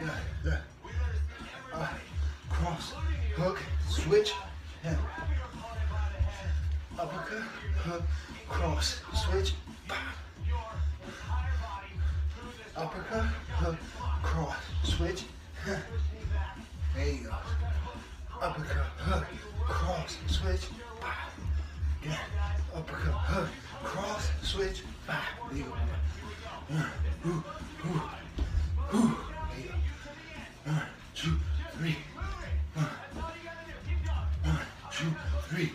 yeah, yeah. Uh, cross, hook, switch, yeah. Uppercut, hook, cross, switch, bam. Uppercut, hook, cross, switch, yeah. there you go. Uppercut, hook, cross, switch, bam. Yeah. Uppercut, hook, cross, switch, bam. There you go. Yeah. Ooh, ooh. One, two, three. One, one two, three.